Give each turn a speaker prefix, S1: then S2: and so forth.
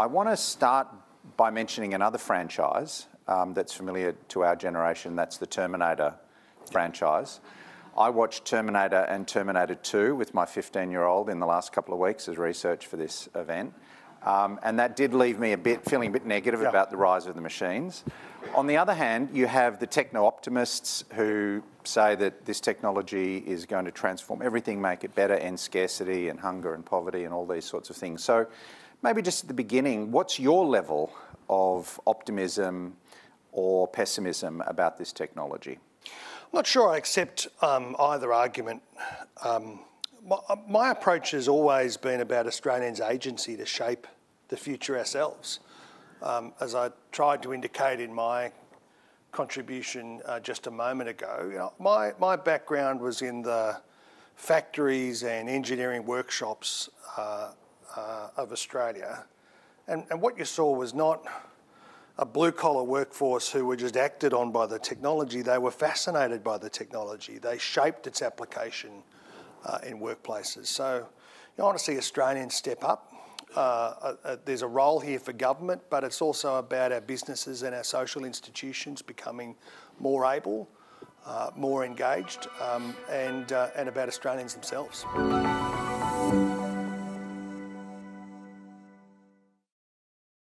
S1: I want to start by mentioning another franchise um, that's familiar to our generation. That's the Terminator franchise. I watched Terminator and Terminator 2 with my 15 year old in the last couple of weeks as research for this event. Um, and that did leave me a bit feeling a bit negative yeah. about the rise of the machines. On the other hand, you have the techno optimists who say that this technology is going to transform everything, make it better, end scarcity and hunger and poverty and all these sorts of things. So, maybe just at the beginning, what's your level of optimism or pessimism about this technology?
S2: I'm not sure I accept um, either argument. Um, my, my, approach has always been about Australians' agency to shape the future ourselves. Um, as I tried to indicate in my contribution uh, just a moment ago, you know, my, my background was in the factories and engineering workshops uh, uh, of Australia. And, and what you saw was not a blue collar workforce who were just acted on by the technology, they were fascinated by the technology. They shaped its application uh, in workplaces. So you want to see Australians step up. Uh, uh, there's a role here for government, but it's also about our businesses and our social institutions becoming more able, uh, more engaged, um, and, uh, and about Australians themselves.